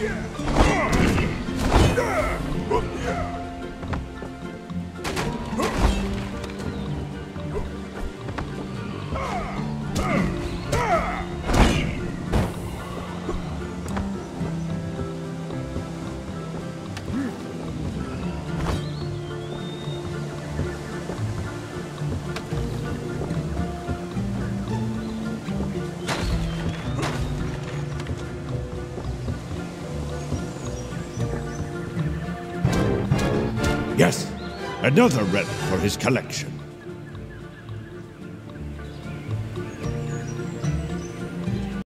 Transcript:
Yeah! Yes, another relic for his collection.